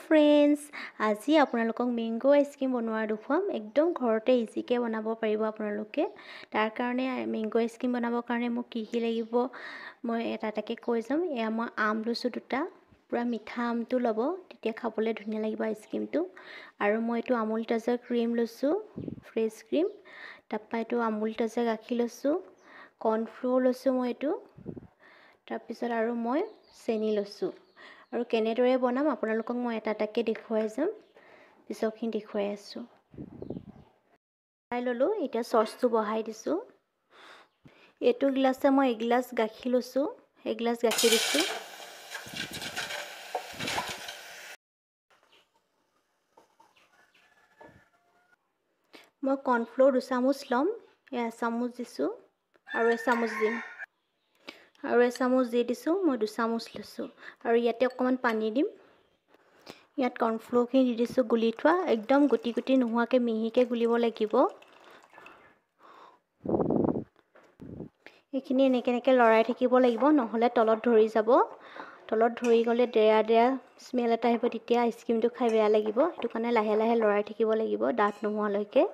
Friends আজি আপোনালোকক mango ice cream বনোৱা দেখুৱাম। একদম ঘৰতে ইজিকৈ বনাব পাৰিব আপোনালোকে। তাৰ কাৰণে মেংগ' আইচক্ৰীম বনাবৰ কাৰণে মোক কি কি লাগিব মই এটা এটাকৈ কৈ যাম। এয়া মই আম লৈছোঁ দুটা পূৰা মিঠা আমটো ল'ব তেতিয়া খাবলৈ ধুনীয়া লাগিব আইচক্ৰীমটো আৰু মই এইটো আমুল তাজা ক্ৰীম লৈছোঁ ফ্ৰেছ ক্ৰীম তাৰপৰা এইটো আমুল তাজা গাখীৰ লৈছোঁ কৰ্ণফ্ল'ৰ লৈছোঁ মই এইটো। তাৰপিছত আৰু মই চেনি লৈছোঁ। আৰু কেনেদৰে বনাম আপোনালোকক মই এটা এটাকৈ দেখুৱাই যাম। পিছৰখিনি দেখুৱাই আছোঁ। বহাই ল'লোঁ এতিয়া চচটো বহাই দিছোঁ। এইটো গিলাছে মই এগিলাচ গাখীৰ লৈছোঁ এগিলাচ গাখীৰ দিছোঁ। মই কৰ্ণফ্ল'ৰ দুচামুচ ল'ম এচামুচ দিছোঁ আৰু এচামুচ দিম। আৰু এচামুচ দি দিছোঁ মই দুচামুচ লৈছোঁ। আৰু ইয়াতে অকণমান পানী দিম। ইয়াত কৰ্ণফ্ল'ৰখিনি দি দিছোঁ গুলি থোৱা। একদম গুটি গুটি নোহোৱাকৈ মিহিকৈ গুলিব লাগিব। এইখিনি এনেকৈ এনেকৈ লৰাই থাকিব লাগিব নহ'লে তলত ধৰি যাব। তলত ধৰি গ'লে ডেৰা ডেৰা স্মেল এটা আহিব তেতিয়া আইচক্ৰীমটো খাই বেয়া লাগিব। সেইটো কাৰণে লাহে লাহে লৰাই থাকিব লাগিব ডাঠ নোহোৱালৈকে।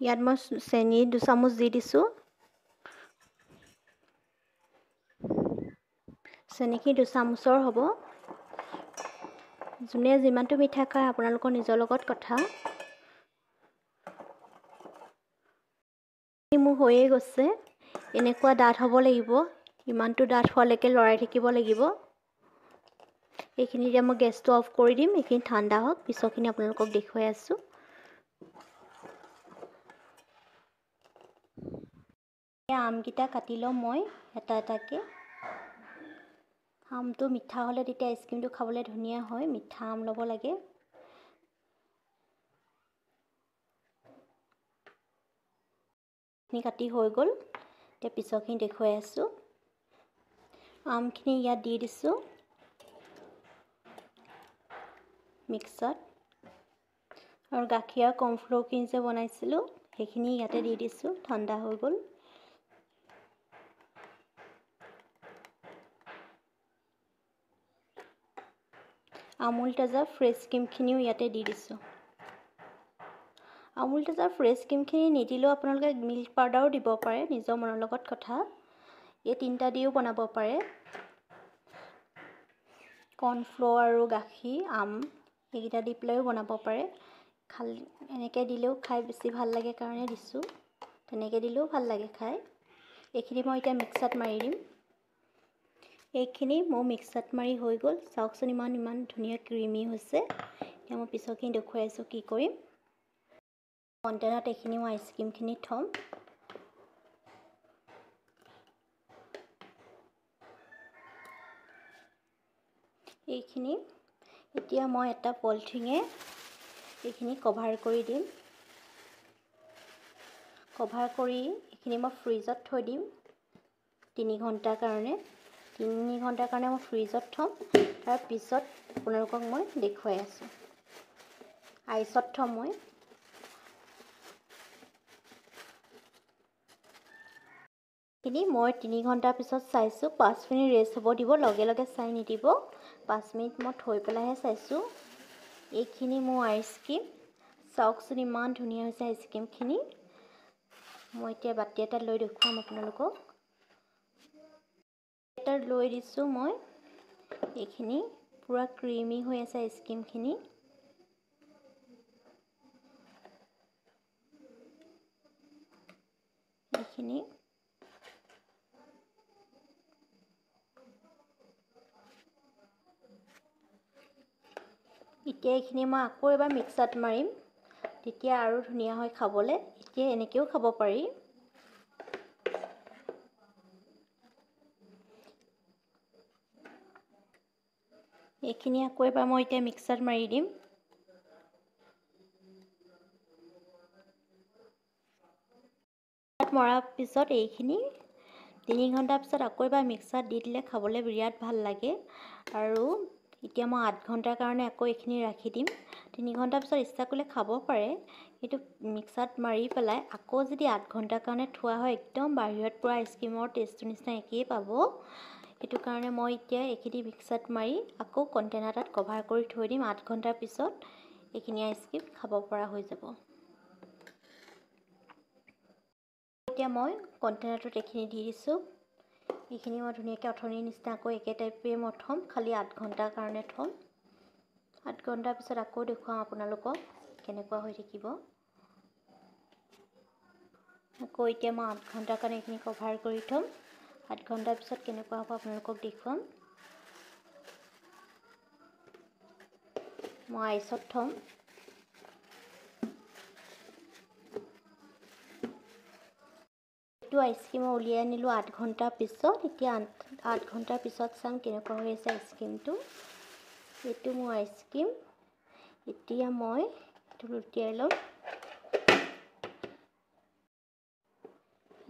ইয়াত মই চেনি দুচামুচ দি দিছোঁ। চেনিখিনি দুচামুচৰ হ'ব। যোনে যিমানটো মিঠা খায় আপোনালোকৰ নিজৰ লগত কথা। মোৰ হৈয়ে গৈছে। এনেকুৱা ডাঠ হ'ব লাগিব। ইমানটো ডাঠ হোৱালৈকে লৰাই থাকিব লাগিব। এইখিনি এতিয়া মই গেছটো অফ কৰি দিম। এইখিনি ঠাণ্ডা হওক। পিছৰখিনি আপোনালোকক দেখুৱাই আছোঁ। আমকেইটা কাটি ল'ম মই এটা এটাকৈ। আমটো মিঠা হ'লে তেতিয়া আইচক্ৰীমটো খাবলৈ ধুনীয়া হয় মিঠা আম ল'ব লাগে। কাটি হৈ গ'ল এতিয়া পিছৰখিনি দেখুৱাই আছোঁ। আমখিনি ইয়াত দি দিছোঁ মিক্সাত। আৰু গাখীৰ আৰু কৰ্ণফ্ল'ৰখিনি যে বনাইছিলোঁ সেইখিনি ইয়াতে দি দিছোঁ ঠাণ্ডা হৈ গ'ল। আমুল তাজা ফ্ৰেছ ক্ৰীমখিনিও ইয়াতে দি দিছোঁ। আমুল তাজা ফ্ৰেছ ক্ৰীমখিনি নিদিলেও আপোনালোকে মিল্ক পাউডাৰো দিব পাৰে নিজৰ মনৰ লগত কথা। এই তিনিটা দিও বনাব পাৰে। কৰ্ণফ্ল'ৰ আৰু গাখীৰ আম এইকেইটা দি পেলাইও বনাব পাৰে। খাল এনেকৈ দিলেও খাই বেছি ভাল লাগে কাৰণে দিছোঁ। তেনেকৈ দিলেও ভাল লাগে খাই। এইখিনি মই এতিয়া মিক্সাত মাৰি দিম। এইখিনি মোৰ মিক্সাত মাৰি হৈ গ'ল। চাওকচোন ইমান ইমান ধুনীয়া ক্ৰিমি হৈছে। এতিয়া মই পিছৰখিনি দেখুৱাই আছোঁ কি কৰিম। কণ্টেনাৰত এইখিনি মই আইচক্ৰীমখিনি থ'ম। এইখিনি এতিয়া মই এটা পলিথিনে এইখিনি কভাৰ কৰি দিম। কভাৰ কৰি এইখিনি মই ফ্ৰিজত থৈ দিম। তিনি ঘণ্টাৰ কাৰণে। তিনি ঘণ্টাৰ কাৰণে মই ফ্ৰিজত থ'ম। তাৰপিছত আপোনালোকক মই দেখুৱাই আছোঁ। আইচত থ'ম মই। এইখিনি মই তিনি ঘণ্টাৰ পিছত চাইছোঁ। পাঁচ মিনিট ৰেষ্ট হ'ব দিব লগে লগে চাই নিদিব। পাঁচ মিনিট মই থৈ পেলাইহে চাইছোঁ। এইখিনি মোৰ আইচক্ৰীম চাওকচোন ইমান ধুনীয়া হৈছে আইচক্ৰীমখিনি মই এতিয়া বাতি এটা লৈ দেখুৱাম আপোনালোকক। এটা লৈ দিছোঁ মই। এইখিনি পূৰা ক্ৰিমি হৈ আছে আইচক্ৰীমখিনি এইখিনি। এতিয়া এইখিনি মই আকৌ এবাৰ মিক্সাত মাৰিম। তেতিয়া আৰু ধুনীয়া হয় খাবলৈ। এতিয়া এনেকৈও খাব পাৰি। এইখিনি আকৌ এবাৰ মই এতিয়া মিক্সাত মাৰি দিম মৰাৰ পিছত এইখিনি তিনি ঘণ্টাৰ পিছত আকৌ এবাৰ মিক্সাত দি দিলে খাবলৈ বিৰাট ভাল লাগে আৰু এতিয়া মই আঠ ঘণ্টাৰ কাৰণে আকৌ এইখিনি ৰাখি দিম তিনি ঘণ্টাৰ পিছত ইচ্ছা কৰিলে খাব পাৰে কিন্তু মিক্সাৰত মাৰি পেলাই আকৌ যদি আঠ ঘণ্টাৰ কাৰণে থোৱা হয় একদম বাহিৰত পৰা আইচক্ৰীমৰ টেষ্টটোৰ নিচিনা একেই পাব সেইটো কাৰণে মই এতিয়া এইখিনি মিক্সাৰত মাৰি আকৌ কণ্টেনাৰ এটাত কভাৰ কৰি থৈ দিম আঠ ঘণ্টাৰ পিছত। এইখিনি আইচক্ৰীম খাব পৰা হৈ যাব। এতিয়া মই কণ্টেনাৰটোত এইখিনি দি দিছোঁ। এইখিনি মই ধুনীয়াকৈ অথনিৰ নিচিনা আকৌ একে টাইপে মই থ'ম খালি আঠ ঘণ্টাৰ কাৰণে থ'ম। আঠ ঘণ্টাৰ পিছত আকৌ দেখুৱাম আপোনালোকক কেনেকুৱা হৈ থাকিব। আকৌ এতিয়া মই আঠ ঘণ্টাৰ কাৰণে এইখিনি কভাৰ কৰি থ'ম। আঠ ঘণ্টাৰ পিছত কেনেকুৱা হ'ব আপোনালোকক দেখুৱাম। মই আইচত থ'ম। এইটো আইচক্ৰীম উলিয়াই আনিলোঁ আঠ ঘণ্টাৰ পিছত। এতিয়া আঠ ঘণ্টাৰ পিছত চাম কেনেকুৱা হৈ আছে আইচক্ৰীমটো। এইটো মোৰ আইচক্ৰীম। এতিয়া মই এইটো লুটিয়াই ল'ম।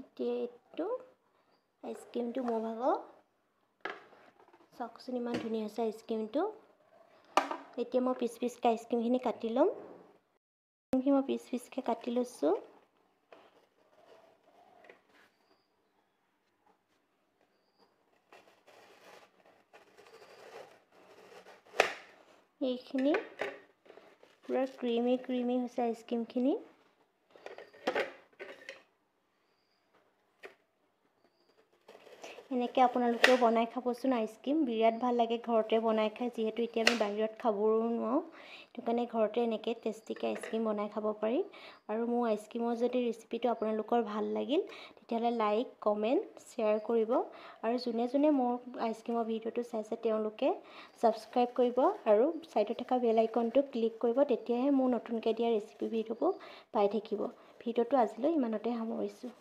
এতিয়া এইটো আইচক্ৰীমটো মোৰ ভাগৰ। চাওকচোন ইমান ধুনীয়া হৈছে আইচক্ৰীমটো এতিয়া মই পিচ পিচকৈ আইচক্ৰীমখিনি কাটি ল'ম। আইচক্ৰীমখিনি মই পিচ পিচকৈ কাটি লৈছোঁ। এইখিনি পূৰা ক্ৰিমি ক্ৰিমি হৈছে আইচক্ৰীমখিনি এনেকৈ আপোনালোকেও বনাই খাবচোন আইচক্ৰীম। বিৰাট ভাল লাগে ঘৰতে বনাই খাই যিহেতু এতিয়া আমি বাহিৰত খাবও নোৱাৰোঁ। সেইটো কাৰণে ঘৰতে এনেকৈ টেষ্টিকৈ আইচক্ৰীম বনাই খাব পাৰি। আৰু মোৰ আইচক্ৰীমৰ যদি ৰেচিপিটো আপোনালোকৰ ভাল লাগিল তেতিয়াহ'লে লাইক কমেণ্ট শ্বেয়াৰ কৰিব। আৰু যোনে যোনে মোৰ আইচক্ৰীমৰ ভিডিঅ'টো চাইছে তেওঁলোকে ছাবস্ক্ৰাইব কৰিব। আৰু ছাইডত থকা বেল আইকনটো ক্লিক কৰিব তেতিয়াহে মোৰ নতুনকৈ দিয়া ৰেচিপি ভিডিঅ'বোৰ পাই থাকিব। ভিডিঅ'টো আজিলৈ ইমানতে সামৰিছোঁ।